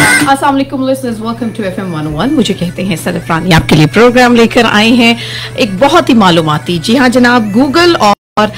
101 मुझे कहते हैं सरफरानी आपके लिए प्रोग्राम लेकर आए हैं। एक बहुत ही मालूमती। जी हाँ जनाब गूगल और और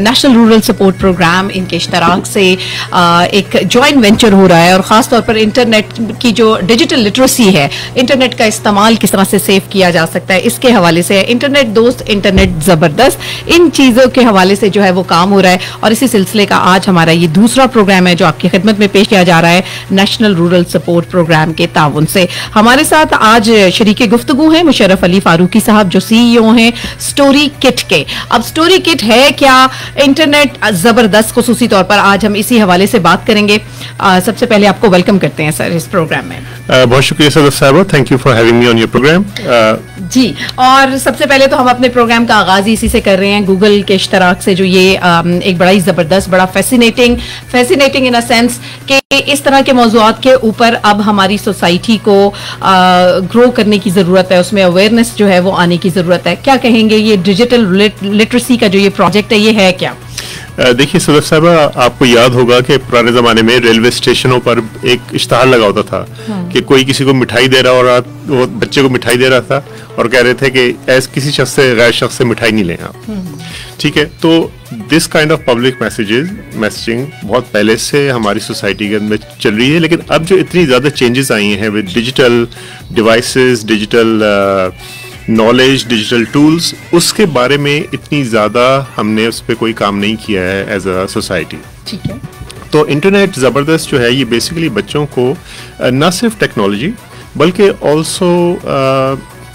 नेशनल रूरल सपोर्ट प्रोग्राम इनके इश्तराक से आ, एक जॉइंट वेंचर हो रहा है और ख़ास तौर पर इंटरनेट की जो डिजिटल लिटरेसी है इंटरनेट का इस्तेमाल किस तरह से सेव किया जा सकता है इसके हवाले से इंटरनेट दोस्त इंटरनेट ज़बरदस्त इन चीज़ों के हवाले से जो है वो काम हो रहा है और इसी सिलसिले का आज हमारा ये दूसरा प्रोग्राम है जो आपकी खिदमत में पेश किया जा रहा है नेशनल रूरल सपोर्ट प्रोग्राम के ताउन से। हमारे साथ आज शरीक गुफ्तगु हैं मुशरफ अली फारूकी साहब जो सीईओ हैं स्टोरी किट के। अब स्टोरी किट है क्या? इंटरनेट ज़बरदस्त खसूसी तौर पर आज हम इसी हवाले से बात करेंगे। आ, सबसे पहले आपको वेलकम करते हैं सर इस प्रोग्राम में। uh, बहुत शुक्रिया Sadaf Sahab. Thank you for having me on your programme ji और सबसे पहले तो हम अपने प्रोग्राम का आगाज़ इसी से कर रहे हैं। गूगल के इश्तराक से जो ये आ, एक बड़ा ही ज़बरदस्त बड़ा fascinating fascinating in a sense कि इस तरह के मौजूद के ऊपर अब हमारी सोसाइटी को ग्रो करने की ज़रूरत है। उसमें अवेयरनेस जो है वो आने की ज़रूरत है। क्या कहेंगे ये डिजिटल लिटरेसी का जो ये प्रोजेक्ट है ये है क्या देखिए सदर साहब आपको याद होगा कि पुराने जमाने में रेलवे स्टेशनों पर एक इश्तहार लगा होता था हाँ। कि कोई किसी को मिठाई दे रहा और वो बच्चे को मिठाई दे रहा था और कह रहे थे कि ऐस किसी शख्स से गैर शख्स से मिठाई नहीं लें आप हम्म। ठीक है तो this kind of public messages messaging बहुत पहले से हमारी सोसाइटी के अंदर चल रही है लेकिन अब जो इतनी ज़्यादा चेंजेस आई हैं with digital devices digital knowledge digital tools उसके बारे में इतनी ज़्यादा हमने उस पर कोई काम नहीं किया है एज अ सोसाइटी ठीक है। तो इंटरनेट ज़बरदस्त जो है ये बेसिकली बच्चों को न सिर्फ़ टेक्नोलॉजी बल्कि ऑल्सो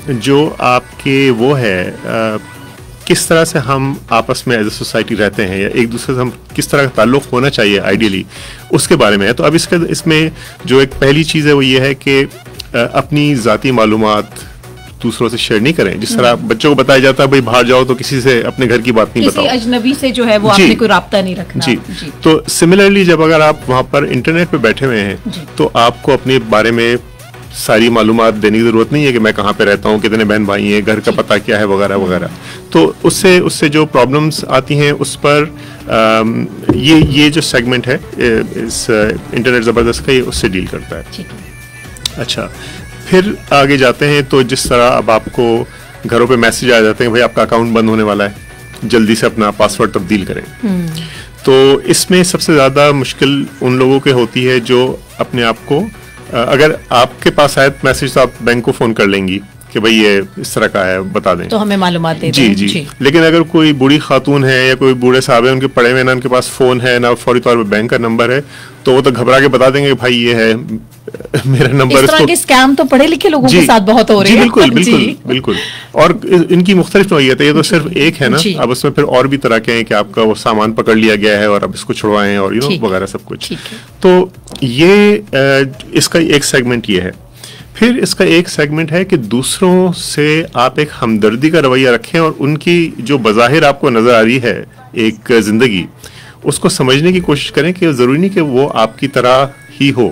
जो आपके वो है किस तरह से हम आपस में एज ए सोसाइटी रहते हैं या एक दूसरे से हम किस तरह का ताल्लुक होना चाहिए आइडियली उसके बारे में है। तो अब इसके इसमें जो एक पहली चीज़ है वो ये है कि अपनी ज़ाती मालूम दूसरों से शेयर नहीं करें। जिस तरह हम्म। बच्चों को बताया जाता है भाई बाहर जाओ तो किसी से अपने घर की बात नहीं बताओ। अजनबी से जो है वो आपने कोई रहा नहीं रखना। जी, जी। तो सिमिलरली जब अगर आप वहाँ पर इंटरनेट पे बैठे हुए हैं तो आपको अपने बारे में सारी मालूम देने की ज़रूरत नहीं है कि मैं कहाँ पे रहता हूँ कितने बहन भाई हैं घर का पता क्या है वगैरह वगैरह। तो उससे उससे जो प्रॉब्लम्स आती हैं उस पर आ, ये ये जो सेगमेंट है इस इंटरनेट ज़बरदस्त का ये उससे डील करता है। अच्छा फिर आगे जाते हैं तो जिस तरह अब आपको घरों पे मैसेज आ जाते हैं भाई आपका अकाउंट बंद होने वाला है जल्दी से अपना पासवर्ड तब्दील करें हम्म। तो इसमें सबसे ज़्यादा मुश्किल उन लोगों के होती है जो अपने आप को अगर आपके पास आए मैसेज तो आप बैंक को फ़ोन कर लेंगी कि भाई ये इस तरह का है बता दें। तो हमें मालूम जी, जी। जी। लेकिन अगर कोई बूढ़ी खातून है या कोई बूढ़े साहब है उनके पड़े हुए ना उनके पास फ़ोन है ना फौरी तौर पर बैंक का नंबर है तो वो तो घबरा के बता देंगे भाई ये है मेरा नंबर इस तरह के स्कैम तो पढ़े लिखे लोगों के साथ बहुत हो रहे हैं। बिल्कुल बिल्कुल बिल्कुल। और इनकी मुख्तलिफ़ नोयत है ये तो सिर्फ़ एक है ना। अब उसमें फिर और भी तरह के हैं कि आपका वो सामान पकड़ लिया गया है और अब इसको छुड़वाएँ और यू नो वगैरह सब कुछ। तो ये इसका एक सेगमेंट ये है। फिर इसका एक सेगमेंट है कि दूसरों से आप एक हमदर्दी का रवैया रखें और उनकी जो बज़ाहिर आपको नज़र आ रही है एक ज़िंदगी उसको समझने की कोशिश करें कि ज़रूरी नहीं कि वो आपकी तरह ही हो।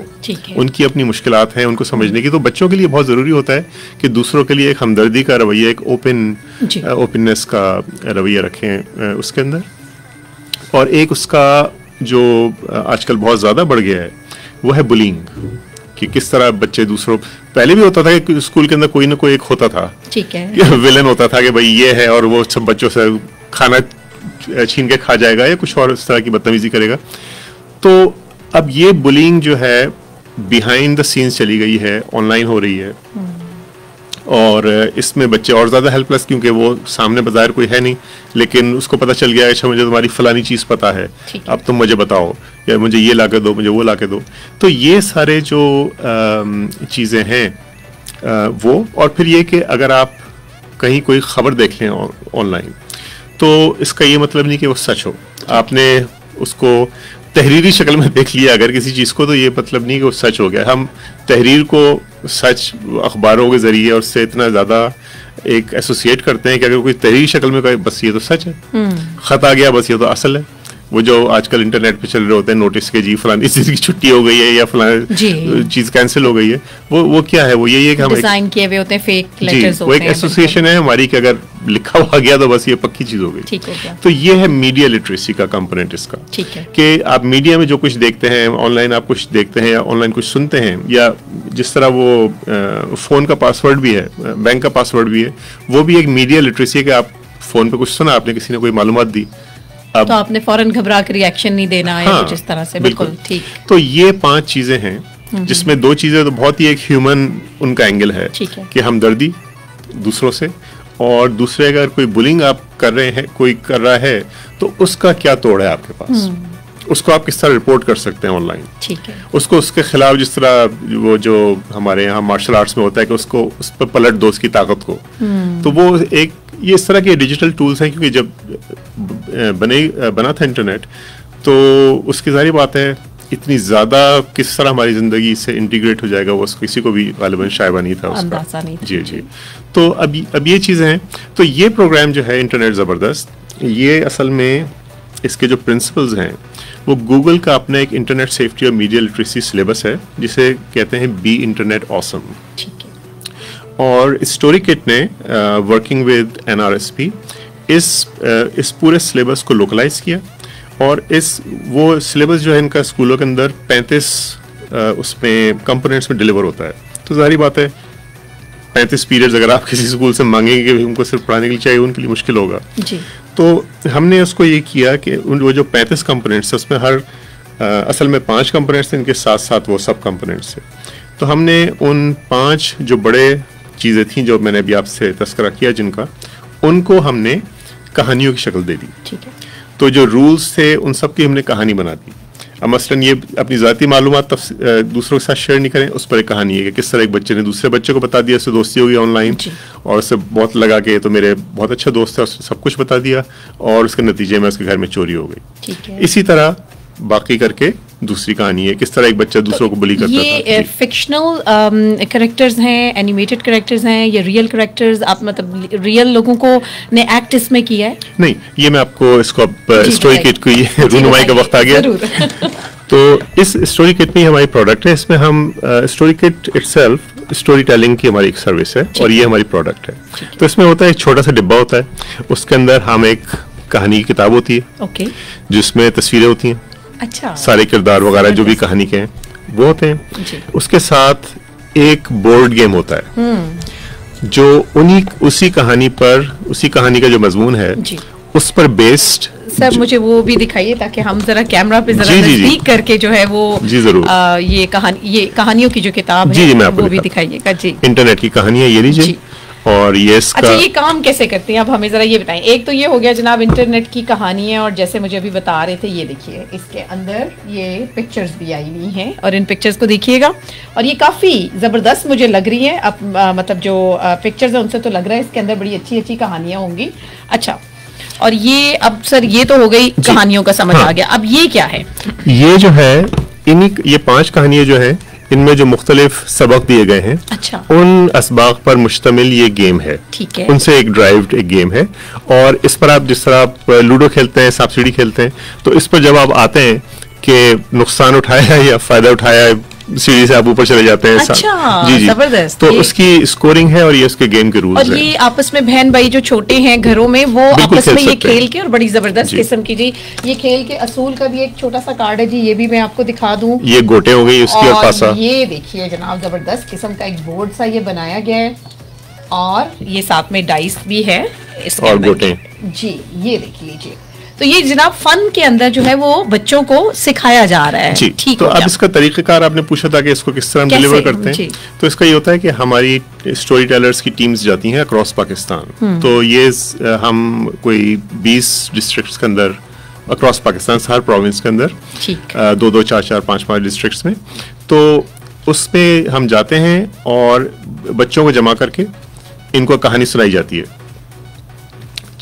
उनकी अपनी मुश्किल हैं उनको समझने की। तो बच्चों के लिए बहुत ज़रूरी होता है कि दूसरों के लिए एक हमदर्दी का रवैया एक ओपन ओपननेस का रवैया रखें उसके अंदर। और एक उसका जो आजकल बहुत ज़्यादा बढ़ गया है वो है बुलिंग कि किस तरह बच्चे दूसरों पहले भी होता था कि स्कूल के अंदर कोई ना कोई एक होता था। ठीक है। विलन होता था कि भाई ये है और वो सब बच्चों से खाना छीन के खा जाएगा या कुछ और इस तरह की बदतमीजी करेगा। तो अब ये बुलिंग जो है बिहाइंड द सीन्स चली गई है ऑनलाइन हो रही है। हम्म। और इसमें बच्चे और ज़्यादा हेल्पलेस क्योंकि वो सामने बाज़ार कोई है नहीं लेकिन उसको पता चल गया अच्छा मुझे तुम्हारी फलानी चीज़ पता है। अब तुम मुझे बताओ या मुझे ये ला के दो मुझे वो ला के दो। तो ये सारे जो चीज़ें हैं वो और फिर ये कि अगर आप कहीं कोई खबर देख लें ऑनलाइन तो इसका ये मतलब नहीं कि वो सच हो। आपने उसको तहरीरी शक्ल में देख लिया अगर किसी चीज़ को तो ये मतलब नहीं कि वो सच हो गया। हम तहरीर को सच अखबारों के ज़रिए और उससे इतना ज़्यादा एक एसोसिएट करते हैं कि अगर कोई तहरीरी शक्ल में कहे बस ये तो सच है हम्म। ख़त आ गया बस ये तो असल है वो जो आजकल इंटरनेट पे चल रहे होते हैं नोटिस के जी फलानी चीज़ की छुट्टी हो गई है या फलानी चीज़ कैंसिल हो गई है वो वो क्या है? वो यही है कि हम डिज़ाइन किए हुए होते हैं फेक लेटर्स होते वो एक एसोसिएशन है हमारी कि अगर लिखा हुआ गया तो बस ये पक्की चीज़ हो गई। हो तो ये है मीडिया लिटरेसी का कंपोनेंट इसका। ठीक है। कि आप मीडिया में जो कुछ देखते हैं ऑनलाइन आप कुछ देखते हैं या ऑनलाइन कुछ सुनते हैं या जिस तरह वो फ़ोन का पासवर्ड भी है बैंक का पासवर्ड भी है वो भी एक मीडिया लिटरेसी है कि आप फ़ोन पे कुछ सुना आपने किसी ने कोई मालूम दी अब तो आपने फ़ौरन घबरा कर रिएक्शन नहीं देना है हाँ, कुछ इस तरह से बिल्कुल ठीक। तो ये पाँच चीज़ें हैं हम्म, जिसमें हम्म। दो चीज़ें तो बहुत ही एक ह्यूमन उनका एंगल है, है। कि हमदर्दी दूसरों से और दूसरे अगर कोई बुलिंग आप कर रहे हैं कोई कर रहा है तो उसका क्या तोड़ है आपके पास? हम्म। उसको आप किस तरह रिपोर्ट कर सकते हैं ऑनलाइन ठीक है। उसको उसके खिलाफ जिस तरह वो जो हमारे यहाँ मार्शल आर्ट्स में होता है कि उसको उस पर पलट दो उसकी ताकत को। तो वो एक ये इस तरह के डिजिटल टूल्स हैं क्योंकि जब बने बना था इंटरनेट तो उसकी सारी बात है इतनी ज़्यादा किस तरह हमारी ज़िंदगी से इंटीग्रेट हो जाएगा वो किसी को भी गालिबन शायबा नहीं था उसका। नहीं जी जी। तो अब अब ये चीज़ें हैं। तो ये प्रोग्राम जो है इंटरनेट ज़बरदस्त ये असल में इसके जो प्रिंसिपल्स हैं वो गूगल का अपना एक इंटरनेट सेफ्टी और मीडिया लिटरेसी सिलेबस है जिसे कहते हैं बी इंटरनेट ऑसम और स्टोरी किट ने वर्किंग विद एन इस uh, इस इस पूरे सिलेबस को लोकलाइज किया और इस वो सिलेबस जो है इनका स्कूलों के अंदर 35 uh, उसमें कंपोनेंट्स में डिलीवर होता है। तो जारी बात है पैंतीस पीरियड्स अगर आप किसी स्कूल से मांगेंगे कि उनको सिर्फ़ पढ़ाने के लिए चाहिए उनके लिए मुश्किल होगा। जी। तो हमने उसको ये किया कि उन वो जो पैंतीस कंपोनेंट्स उसमें हर आ, असल में पाँच कंपोनेंट्स थे इनके साथ साथ वो सब कंपोनेंट्स थे। तो हमने उन पाँच जो बड़े चीज़ें थी जो मैंने अभी आपसे तस्करा किया जिनका उनको हमने कहानियों की शक्ल दे दी। ठीक है। तो जो रूल्स थे उन सब की हमने कहानी बना दी। अब मसलन ये अपनी ज़ाती मालूम दूसरों के साथ शेयर नहीं करें उस पर एक कहानी है कि किस तरह एक बच्चे ने दूसरे बच्चे को बता दिया उससे दोस्ती होगी ऑनलाइन और उससे बहुत लगा के तो मेरे बहुत अच्छा दोस्त है उसने सब कुछ बता दिया और उसके नतीजे में उसके घर में चोरी हो गई। इसी तरह बाकी करके दूसरी कहानी है किस तरह एक बच्चा दूसरों को बुली करता ये था? फिक्शनल कैरेक्टर्स हैं एनिमेटेड कैरेक्टर्स हैं या रियल कैरेक्टर्स आप मतलब रियल लोगों को ने एक्ट इसमें किया है? नहीं ये मैं आपको इसको स्टोरी किट को ये रूनुमाई का वक्त आ गया। तो इस स्टोरी किट में हमारी प्रोडक्ट है इसमें हम story kit itself story telling की हमारी एक सर्विस है और ये हमारी प्रोडक्ट है। तो इसमें होता है एक छोटा सा डिब्बा होता है उसके अंदर हम एक कहानी की किताब होती है ओके। जिसमें तस्वीरें होती हैं। अच्छा। सारे किरदार वगैरह जो भी कहानी के हैं वो होते हैं। उसके साथ एक बोर्ड गेम होता है। हम्म। जो उन्हीं उसी कहानी पर उसी कहानी का जो मजमून है उस पर बेस्ड सर मुझे वो भी दिखाइए ताकि हम जरा कैमरा पे जरा नज़दीक करके जो है वो जी ज़रूर। आ, ये कहानी ये कहानियों की जो किताब है जी, जी, मैं वो भी दिखाइएगा। जी। इंटरनेट की कहानियाँ ये लीजिए। और ये इसका अच्छा ये काम कैसे करते हैं? अब हमें जरा ये बताएँ। एक तो ये हो गया जनाब इंटरनेट की कहानी है और जैसे मुझे अभी बता रहे थे ये देखिए इसके अंदर ये पिक्चर्स भी आई हुई हैं और इन पिक्चर्स को देखिएगा। और ये काफ़ी ज़बरदस्त मुझे लग रही है। अब आ, मतलब जो पिक्चर्स है उनसे तो लग रहा है इसके अंदर बड़ी अच्छी अच्छी कहानियाँ होंगी। अच्छा और ये अब सर ये तो हो गई कहानियों का समझ हाँ, आ गया। अब ये क्या है? ये जो है इन्हीं ये पाँच कहानियाँ जो है इनमें जो मुख्तलिफ़ सबक दिए गए हैं अच्छा। उन इसबाक पर मुश्तमिल ये गेम है। ठीक है। उनसे एक ड्राइव एक गेम है। और इस पर आप जिस तरह आप लूडो खेलते हैं सांप सीढ़ी खेलते हैं तो इस पर जब आप आते हैं कि नुकसान उठाया या फ़ायदा उठाया सीढ़ी से आप ऊपर चले जाते हैं अच्छा, जी जी। ज़बरदस्त। तो उसकी स्कोरिंग है और ये उसके गेम के रूल्स और ये आपस में बहन भाई जो छोटे हैं घरों में वो आपस में ये खेल के और बड़ी ज़बरदस्त किस्म की जी। ये खेल के असूल का भी एक छोटा सा कार्ड है जी ये भी मैं आपको दिखा दूँ। ये गोटे हो गई उसकी और पासा। ये देखिए जनाब ज़बरदस्त किस्म का एक बोर्ड सा ये बनाया गया है। और ये साथ में डाइस भी है इसके और गोटे। जी ये देख लीजिए। तो ये जनाब फन के अंदर जो है वो बच्चों को सिखाया जा रहा है। ठीक तो अब इसका तरीकेकार आपने पूछा था कि इसको किस तरह डिलीवर करते हैं। तो इसका ये होता है कि हमारी स्टोरी टेलर्स की टीम्स जाती हैं अक्रॉस पाकिस्तान। हम्म। तो ये हम कोई 20 डिस्ट्रिक्ट्स के अंदर अक्रॉस पाकिस्तान हर प्रोविंस के अंदर दो दो चार चार पाँच पाँच डिस्ट्रिक्ट्स में। तो उसमें हम जाते हैं और बच्चों को जमा करके इनको कहानी सुनाई जाती है।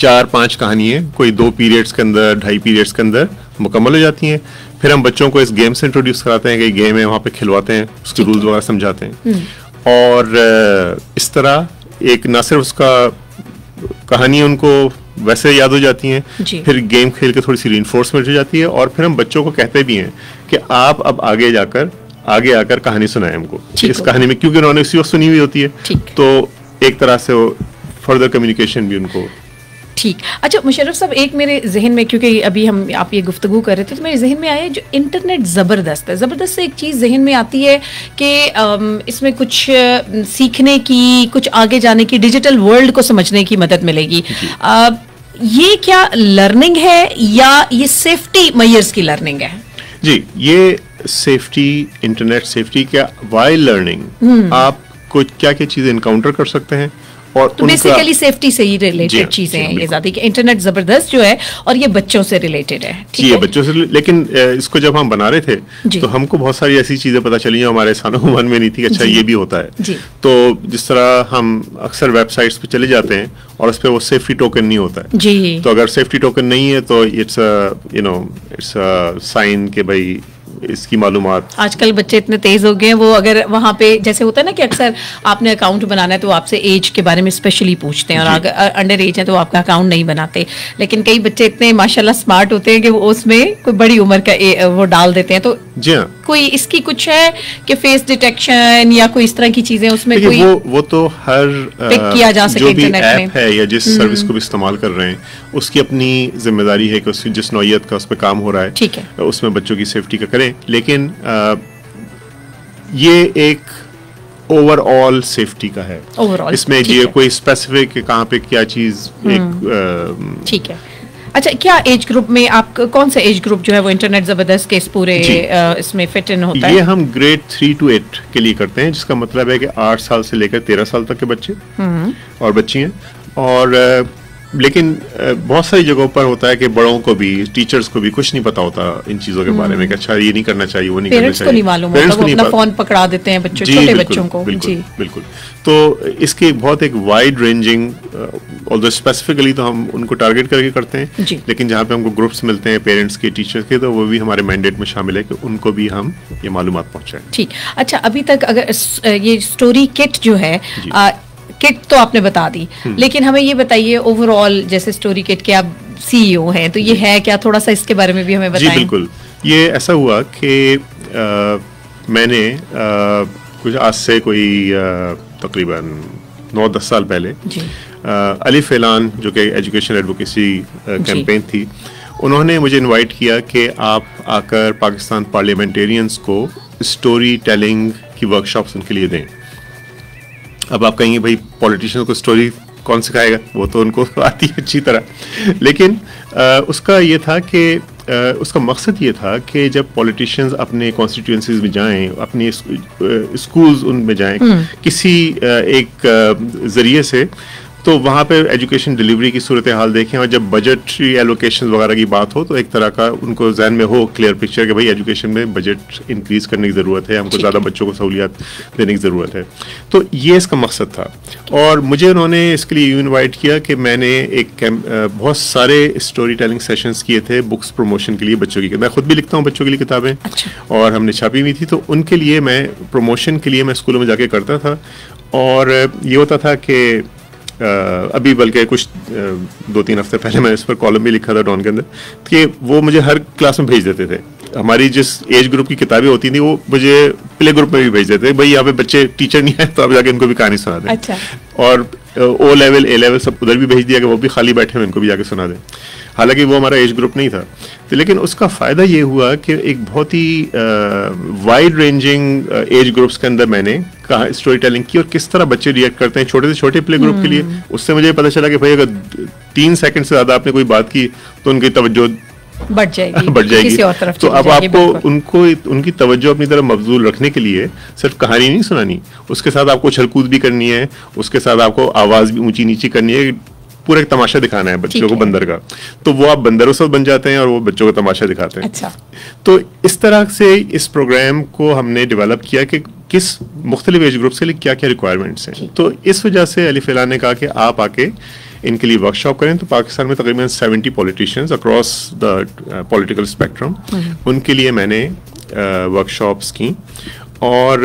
चार पाँच कहानियाँ कोई दो पीरियड्स के अंदर ढाई पीरियड्स के अंदर मुकम्मल हो जाती हैं। फिर हम बच्चों को इस गेम से इंट्रोड्यूस कराते हैं कि गेम है वहाँ पे खिलवाते हैं उसके रूल्स वगैरह समझाते हैं। हम्म। और इस तरह एक ना सिर्फ़ उसका कहानी उनको वैसे याद हो जाती हैं फिर गेम खेल के थोड़ी सी रिइंफोर्समेंट हो जाती है और फिर हम बच्चों को कहते भी हैं कि आप अब आगे जाकर आगे आकर कहानी सुनाए हमको। इस कहानी में क्योंकि उन्होंने उसी वक्त सुनी हुई होती है तो एक तरह से वो फर्दर कम्युनिकेशन भी उनको ठीक। अच्छा मुशरफ साहब एक मेरे जहन में क्योंकि अभी हम आप ये गुफ्तु कर रहे थे तो मेरे जहन में आया जो इंटरनेट ज़बरदस्त है। ज़बरदस्त से एक चीज़ जहन में आती है कि इसमें कुछ सीखने की कुछ आगे जाने की डिजिटल वर्ल्ड को समझने की मदद मिलेगी। ये क्या लर्निंग है या ये सेफ्टी मैयर्स की लर्निंग है? जी ये सेफ्टी इंटरनेट सेफ्टी क्या वाइल लर्निंग हम्म। आप कुछ क्या क्या चीज़ें इनकाउंटर कर सकते हैं? और तो बेसिकली सेफ्टी से ही रिलेटेड चीज़ें हैं ये ज़्यादा कि इंटरनेट ज़बरदस्त जो है और ये बच्चों से रिलेटेड है जी ये बच्चों से लेकिन इसको जब हम बना रहे थे तो हमको बहुत सारी ऐसी चीज़ें पता चली हमारे सानों मन में नहीं थी अच्छा ये भी होता है। तो जिस तरह हम अक्सर वेबसाइट्स पे चले जाते हैं और उस पर वो सेफ्टी टोकन नहीं होता है। जी। तो अगर सेफ्टी टोकन नहीं है तो it's you know it's sign के भाई इसकी मालूम आजकल बच्चे इतने तेज हो गए हैं वो अगर वहाँ पे जैसे होता है ना कि अक्सर आपने अकाउंट बनाना है तो आपसे एज के बारे में स्पेशली पूछते हैं और अगर अंडर एज है तो आपका अकाउंट नहीं बनाते। लेकिन कई बच्चे इतने माशाल्लाह स्मार्ट होते हैं कि वो उसमें कोई बड़ी उम्र का ए, वो डाल देते हैं। तो जी हाँ। कोई इसकी कुछ है कि फेस डिटेक्शन या कोई इस तरह की चीज़ें उसमें कोई वो वो तो हर पिक किया जा सके इंटरनेट में। है या जिस सर्विस हम्म। को भी इस्तेमाल कर रहे हैं उसकी अपनी ज़िम्मेदारी है कि उसकी जिस नौयत का उस पर काम हो रहा है ठीक है। उसमें बच्चों की सेफ्टी का करें। लेकिन आ, ये एक ओवरऑल सेफ्टी का है। ओवरऑल इसमें ये कोई स्पेसिफिक कहाँ पे क्या चीज़ एक हम्म। ठीक है। अच्छा क्या एज ग्रुप में आप कौन सा एज ग्रुप जो है वो इंटरनेट ज़बरदस्त के इस पूरे इसमें फिट इन होता ये है? ये हम ग्रेड थ्री टू एट के लिए करते हैं जिसका मतलब है कि आठ साल से लेकर तेरह साल तक के बच्चे हम्म। और बच्चियाँ और लेकिन बहुत सारी जगहों पर होता है कि बड़ों को भी टीचर्स को भी कुछ नहीं पता होता इन चीज़ों के बारे में कि अच्छा ये नहीं करना चाहिए वो नहीं करना चाहिए को नहीं मालूम होता वो अपना फ़ोन पकड़ा देते हैं बच्चों छोटे बच्चों को। बिल्कुल जी। बिल्कुल। तो इसकी बहुत एक वाइड रेंजिंग ऑल्दो स्पेसिफिकली तो हम उनको टारगेट करके करते हैं लेकिन जहाँ पे हमको ग्रुप्स मिलते हैं पेरेंट्स के टीचर्स के तो वो भी हमारे मैंडेट में शामिल है कि उनको भी हम ये मालूम पहुंचाएँ। ठीक। अच्छा अभी तक अगर ये स्टोरी किट जो है किट तो आपने बता दी। हम्म। लेकिन हमें ये बताइए ओवरऑल जैसे स्टोरी किट के आप सीईओ हैं तो ये है क्या? थोड़ा सा इसके बारे में भी हमें बताएँ। जी बिल्कुल। ये ऐसा हुआ कि मैंने आ, कुछ आज से कोई तकरीबन नौ दस साल पहले अली फैलान जो कि एजुकेशन एडवोकेसी कैंपेन थी उन्होंने मुझे इनवाइट किया कि आप आकर पाकिस्तान पार्लियामेंटेरियंस को स्टोरी टेलिंग की वर्कशॉप्स उनके लिए दें। अब आप कहेंगे भाई पॉलिटिशियन को स्टोरी कौन सिखाएगा वो तो उनको आती है अच्छी तरह लेकिन आ, उसका ये था कि उसका मकसद ये था कि जब पॉलिटिशियंस अपने कॉन्स्टिट्यूंसीज में जाएँ अपने स्कूल्स उनमें जाएँ हम्म। किसी एक ज़रिए से तो वहाँ पे एजुकेशन डिलीवरी की सूरत हाल देखें और जब बजटरी एलोकेशन वगैरह की बात हो तो एक तरह का उनको जहन में हो क्लियर पिक्चर कि भाई एजुकेशन में बजट इंक्रीज करने की ज़रूरत है हमको ज़्यादा बच्चों को सहूलियात देने की ज़रूरत है। तो ये इसका मकसद था। और मुझे उन्होंने इसके लिए इन्वाइट किया कि मैंने एक बहुत सारे स्टोरी टेलिंग सेशंस किए थे बुक्स प्रमोशन के लिए बच्चों की मैं खुद भी लिखता हूँ बच्चों के लिए किताबें। अच्छा। और हमने छापी हुई थी तो उनके लिए मैं प्रमोशन के लिए मैं स्कूलों में जाके करता था। और ये होता था कि अभी बल्कि कुछ दो तीन हफ़्ते पहले मैंने इस पर कॉलम भी लिखा था डॉन के अंदर। कि वो मुझे हर क्लास में भेज देते थे। हमारी जिस एज ग्रुप की किताबें होती थी वो मुझे प्ले ग्रुप में भी भेज देते भाई यहाँ पे बच्चे टीचर नहीं आए तो आप जाके इनको भी कहानी सुना दें। अच्छा। और ओ लेवल ए लेवल सब उधर भी भेज दिया कि वो भी खाली बैठे हुए इनको भी जाके सुना दें। हालाँकि वो हमारा एज ग्रुप नहीं था। तो लेकिन उसका फ़ायदा ये हुआ कि एक बहुत ही वाइड रेंजिंग एज ग्रुप्स के अंदर मैंने कहा स्टोरी टेलिंग की और किस तरह बच्चे रिएक्ट करते हैं छोटे से छोटे प्ले ग्रुप के लिए। हम्म। उससे मुझे पता चला कि भाई अगर तीन सेकंड से ज़्यादा आपने कोई बात की तो उनकी तवज्जो बढ़ जाएगी। बढ़ जाएगी। किसी और तरफ़ तो अब आपको उनको उनकी तवज्जो अपनी तरफ़ मबजूल रखने के लिए सिर्फ़ कहानी नहीं सुनानी उसके साथ आपको छलकूद भी करनी है उसके साथ आपको आवाज़ भी ऊँची नीची करनी है पूरा एक तमाशा दिखाना है बच्चों को बंदर का। तो वो आप बंदरों से बन जाते हैं और वो बच्चों को तमाशा दिखाते हैं। अच्छा। तो इस तरह से इस प्रोग्राम को हमने डेवलप किया कि किस मुख्तलिफ़ एज ग्रुप के लिए क्या क्या रिक्वायरमेंट्स हैं तो इस वजह से अली फिला ने कहा कि आप आके इनके लिए वर्कशॉप करें। तो पाकिस्तान में तकरीबन seventy politicians across the political spectrum उनके लिए मैंने वर्कशॉप्स uh, की। और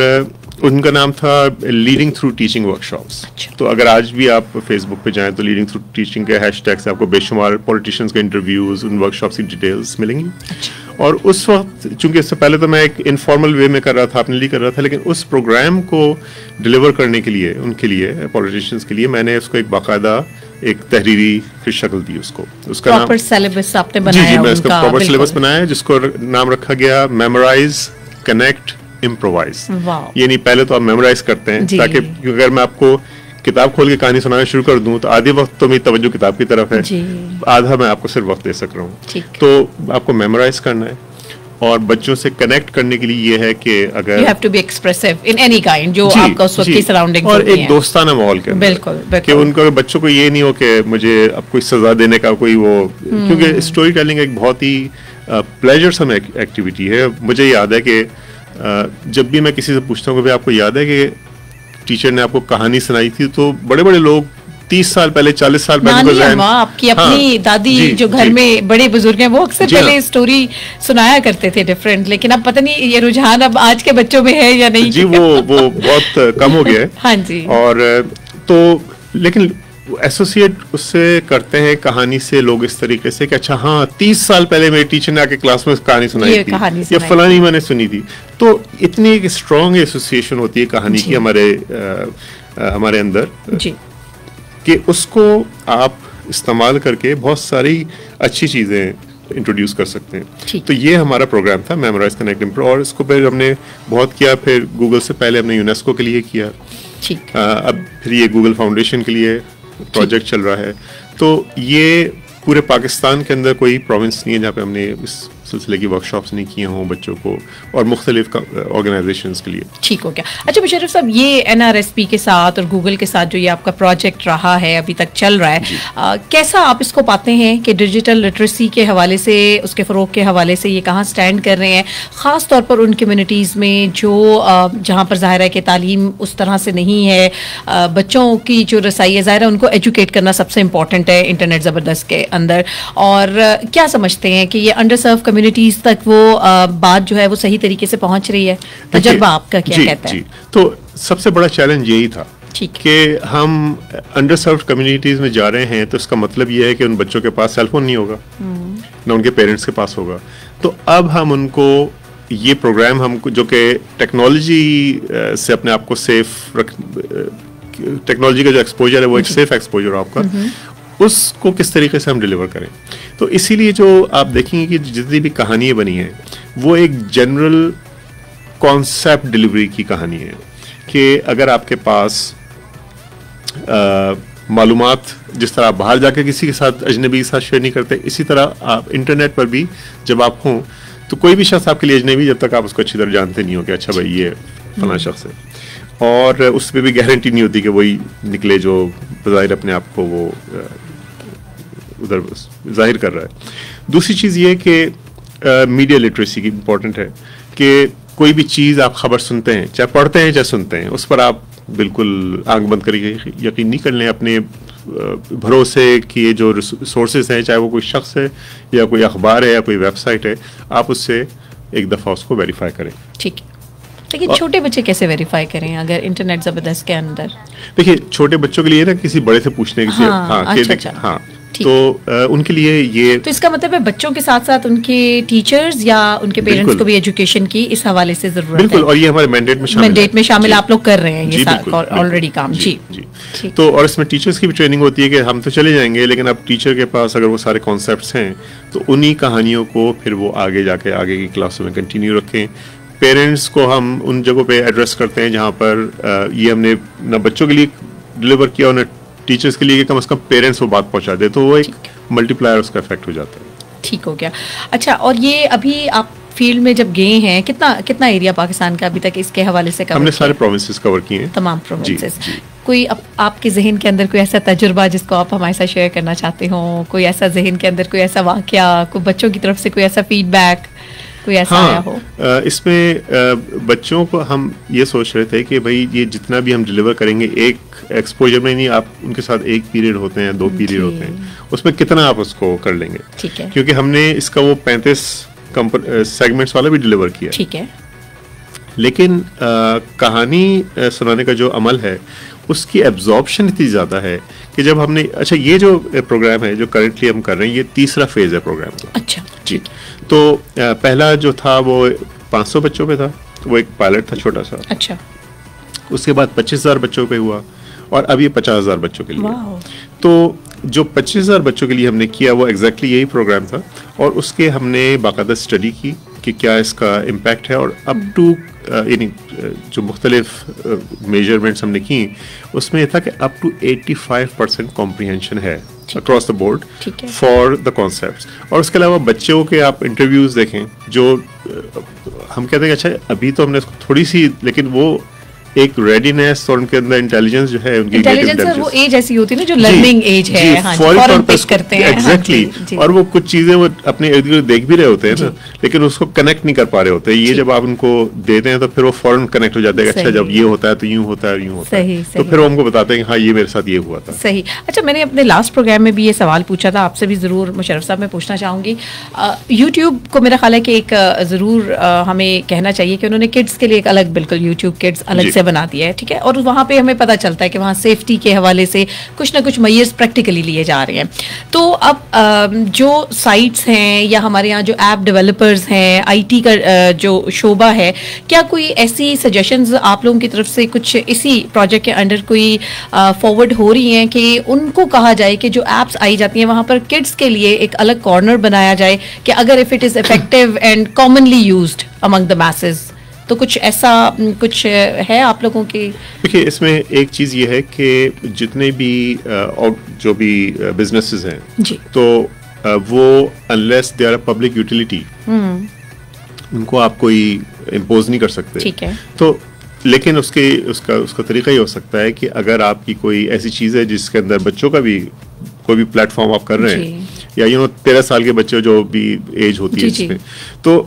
उनका नाम था लीडिंग थ्रू टीचिंग वर्कशॉप्स तो अगर आज भी आप फेसबुक पे जाएँ तो लीडिंग थ्रू टीचिंग के हैशटैग से आपको बेशुमार पॉलिटिशियंस के इंटरव्यूज़ उन वर्कशॉप्स की डिटेल्स मिलेंगी। अच्छा। और उस वक्त चूँकि इससे पहले तो मैं एक इनफॉर्मल वे में कर रहा था अपने लिए कर रहा था लेकिन उस प्रोग्राम को डिलीवर करने के लिए उनके लिए पॉलिटिशियंस के लिए मैंने उसको एक बाकायदा एक तहरीरी फिर शक्ल दी उसको। उसका नाम सिलेबस आपने बनाया जी जी मैं उसका प्रॉपर सिलेबस बनाया जिसको नाम रखा गया मेमोराइज कनेक्ट इम्प्रोवाइज यानी पहले तो आप मेमोराइज करते हैं ताकि अगर मैं आपको किताब खोल के कहानी सुनाना शुरू कर दूँ तो आधे वक्त तो मेरी तवज्जो किताब की तरफ़ है। आधा मैं आपको सिर्फ़ वक्त दे सक रहा हूँ। तो आपको मेमोराइज करना है और बच्चों से कनेक्ट करने के लिए ये है कि अगर you have to be expressive in any kind जो जी, आपका उस वक्त की सराउंडिंग और एक दोस्ताना माहौल के बिल्कुल, कि उनको बच्चों को ये नहीं हो कि मुझे अब कोई सजा देने का कोई वो. क्योंकि स्टोरी टेलिंग एक बहुत ही प्लेजर सम एक्टिविटी है। मुझे याद है कि जब भी मैं किसी से पूछता हूँ कि आपको याद है कि टीचर ने आपको कहानी सुनाई थी? तो बड़े बड़े लोग तीस साल पहले चालीस साल पहले आपकी अपनी हाँ, दादी जी, जो घर में बड़े बुज़ुर्ग हैं वो अक्सर पहले हाँ। स्टोरी सुनाया करते थे डिफरेंट लेकिन अब पता नहीं ये रुझान अब आज के बच्चों में है या नहीं? जी वो वो बहुत कम हो गया है। हाँ जी। और तो लेकिन एसोसिएट उससे करते हैं कहानी से लोग इस तरीके से कि अच्छा हाँ तीस साल पहले मेरे टीचर ने आके क्लास में कहानी सुनाई थी। कहानी या फलानी मैंने सुनी थी। तो इतनी एक स्ट्रॉन्ग एसोसिएशन होती है कहानी की हमारे आ, आ, हमारे अंदर जी। कि उसको आप इस्तेमाल करके बहुत सारी अच्छी चीज़ें इंट्रोड्यूस कर सकते हैं। तो ये हमारा प्रोग्राम था मेमोराइज कनेक्ट इम्प्रो और इसको फिर हमने बहुत किया फिर गूगल से पहले हमने यूनेस्को के लिए किया। ठीक। अब फिर ये गूगल फाउंडेशन के लिए प्रोजेक्ट चल रहा है। तो ये पूरे पाकिस्तान के अंदर कोई प्रोविंस नहीं है जहाँ पे हमने इस सिलसिले की वर्कशॉप्स नहीं किए हों बच्चों को और मुख्तलिफ़ ऑर्गेनाइजेशन के लिए। ठीक हो गया। अच्छा मुशरफ साहब ये एन आर एस पी के साथ और गूगल के साथ जो ये आपका प्रोजेक्ट रहा है अभी तक चल रहा है आ, कैसा आप इसको पाते हैं कि डिजिटल लिटरेसी के हवाले से उसके फ़रोग के हवाले से ये कहाँ स्टैंड कर रहे हैं? ख़ास तौर पर उन कम्यूनिटीज़ में जो जहाँ पर ज़ाहिर है कि तालीम उस तरह से नहीं है आ, बच्चों की जो रसाई है ज़ाहिर है उनको एजुकेट करना सबसे इंपॉर्टेंट है इंटरनेट ज़बरदस्त के अंदर। और क्या समझते हैं कि ये अंडर सर्व कम्युनिटीज तक वो बात जो है वो सही तरीके से पहुँच रही है। तजर्बा आपका क्या जी, कहता जी, है तो सबसे बड़ा चैलेंज यही था कि हम अंडर सर्व कम्युनिटीज में जा रहे हैं तो इसका मतलब ये है कि उन बच्चों के पास सेलफोन नहीं होगा हम्म। ना उनके पेरेंट्स के पास होगा। तो अब हम उनको ये प्रोग्राम हम जो कि टेक्नोलॉजी से अपने आप को सेफ़ रख टेक्नोलॉजी का जो एक्सपोजर है वो एक सेफ़ एक्सपोजर आपका। उसको किस तरीके से हम डिलीवर करें तो इसीलिए जो आप देखेंगे कि जितनी भी कहानियाँ बनी हैं, वो एक जनरल कॉन्सेप्ट डिलीवरी की कहानी है कि अगर आपके पास मालूम जिस तरह आप बाहर जाकर किसी के साथ अजनबी के साथ शेयर नहीं करते, इसी तरह आप इंटरनेट पर भी जब आप हों तो कोई भी शख्स आपके लिए अजनबी जब तक आप उसको अच्छी तरह जानते नहीं हो कि अच्छा भाई ये फला। शख्स है और उस पर भी गारंटी नहीं होती कि वही निकले जो बाहिर अपने आप को वो उधर ज़ाहिर कर रहा है। दूसरी चीज़ ये कि मीडिया लिटरेसी की इम्पोर्टेंट है कि कोई भी चीज़ आप खबर सुनते हैं चाहे पढ़ते हैं चाहे सुनते हैं उस पर आप बिल्कुल आँख बंद करके यकीन नहीं कर लें अपने भरोसे की जो सोर्सेज हैं चाहे वो कोई शख्स है या कोई अखबार है या कोई वेबसाइट है आप उससे एक दफ़ा उसको वेरीफाई करें। ठीक है। लेकिन छोटे बच्चे कैसे वेरीफाई करें अगर इंटरनेट ज़बरदस्त के अंदर? देखिए छोटे बच्चों के लिए ना किसी बड़े से पूछने की हाँ, हाँ, अच्छा, अच्छा। हाँ। तो आ, उनके लिए ये तो इसका मतलब है बच्चों के साथ साथ उनके टीचर्स या उनके पेरेंट्स को भी एजुकेशन की इस हवाले से ज़रूरत बिल्कुल है और ये हमारे मैंडेट में शामिल मैंडेट में शामिल आप लोग कर रहे हैं ये ऑलरेडी काम। जी जी तो और इसमें टीचर्स की भी ट्रेनिंग होती है कि हम तो चले जाएँगे लेकिन अब टीचर के पास अगर वो सारे कॉन्सेप्ट हैं तो उन्हीं कहानियों को फिर वो आगे जाके आगे की क्लासों में कंटिन्यू रखें। पेरेंट्स को हम उन जगहों पे एड्रेस करते हैं जहाँ पर ये हमने न बच्चों के लिए डिलीवर किया और टीचर्स के लिए कम से कम पेरेंट्स को बात पहुँचा दे तो वो एक मल्टीप्लायर उसका इफ़ेक्ट हो जाता है। ठीक हो गया। अच्छा और ये अभी आप फ़ील्ड में जब गए हैं कितना कितना एरिया पाकिस्तान का अभी तक इसके हवाले से कवर हमने सारे प्रोविंसेस कवर किए हैं। तमाम प्रोविंसेस कोई अप, आपके जहन के अंदर कोई ऐसा तजुर्बा जिसको आप हमारे साथ शेयर करना चाहते हो? कोई ऐसा जहन के अंदर कोई ऐसा वाक्य कोई बच्चों की तरफ़ से कोई ऐसा फीडबैक कोई ऐसा हाँ, आया हो? इसमें बच्चों को हम ये सोच रहे थे कि भाई ये जितना भी हम डिलीवर करेंगे एक एक्सपोजर में नहीं आप उनके साथ एक पीरियड होते हैं दो पीरियड होते हैं। उसमें कितना आप उसको कर लेंगे? ठीक है। क्योंकि हमने इसका वो पैंतीस सेगमेंट्स वाला भी डिलीवर किया ठीक है। लेकिन आ, कहानी सुनाने का जो अमल है उसकी एब्जॉर्बशन इतनी ज़्यादा है कि जब हमने अच्छा ये जो प्रोग्राम है जो करेंटली हम कर रहे हैं ये तीसरा फ़ेज़ है प्रोग्राम का। अच्छा जी। तो पहला जो था वो 500 बच्चों पे था वो एक पायलट था छोटा सा। अच्छा। उसके बाद पच्चीस हज़ार बच्चों पे हुआ और अब ये पचास हज़ार बच्चों के लिए। तो जो पच्चीस हज़ार बच्चों के लिए हमने किया वो एग्जैक्टली यही प्रोग्राम था और उसके हमने बाकायदा स्टडी की कि क्या इसका इम्पैक्ट है और अप टू यानी जो मुख्तलिफ़ मेजरमेंट्स हमने की उसमें यह था कि अप टू 85 परसेंट कॉम्प्रीहेंशन है across the board for the concept और उसके अलावा बच्चों के आप इंटरव्यूज़ देखें जो हम कहते हैं अच्छा अभी तो हमने थोड़ी सी लेकिन वो एक रेडीनेस और उनके अंदर इंटेलिजेंस जो है उनकी इंटेलिजेंस वो एज ऐसी होती है ना जो लर्निंग एज है। हाँ, फ़ौरन पिक करते हैं। एग्जैक्टली और वो कुछ चीज़ें वो अपने इर्द गिर्द देख भी रहे होते हैं ना लेकिन उसको कनेक्ट नहीं कर पा रहे होते। ये जब आप उनको देते हैं तो फिर वो फ़ौरन कनेक्ट हो जाते हैं अच्छा जब ये होता है तो यूँ होता है यूँ होता है। तो फिर वो हमको बताते हैं हाँ ये मेरे साथ ये हुआ था। सही। अच्छा मैंने अपने लास्ट प्रोग्राम में भी ये सवाल पूछा था आपसे भी ज़रूर मुशरफ साहब मैं पूछना चाहूँगी। यूट्यूब को मेरा ख्याल है कि एक ज़रूर हमें कहना चाहिए कि उन्होंने किड्स के लिए एक अलग बिल्कुल यूट्यूब किड्स अलग से बना दिया है, ठीक है? और वहाँ पे हमें पता चलता है कि वहाँ सेफ्टी के हवाले से कुछ ना कुछ मैयर्स प्रैक्टिकली लिए जा रहे हैं। तो अब जो साइट्स हैं या हमारे यहाँ जो ऐप डेवलपर्स हैं आईटी का जो शोबा है, क्या कोई ऐसी सजेशंस आप लोगों की तरफ़ से कुछ इसी प्रोजेक्ट के अंडर कोई फॉरवर्ड हो रही हैं कि उनको कहा जाए कि जो एप्स आई जाती हैं, वहाँ पर किड्स के लिए एक अलग कॉर्नर बनाया जाए कि अगर if it is effective and commonly use among the message तो कुछ ऐसा कुछ है आप लोगों की? देखिए इसमें एक चीज़ ये है कि जितने भी और जो भी बिजनेसेस हैं जी। तो वो unless they are public utility उनको आप कोई इम्पोज नहीं कर सकते। ठीक है। तो लेकिन उसके उसका उसका तरीका ये हो सकता है कि अगर आपकी कोई ऐसी चीज़ है जिसके अंदर बच्चों का भी कोई भी प्लेटफॉर्म आप कर रहे हैं या यू नो तेरह साल के बच्चे जो भी एज होती जी, है इसमें तो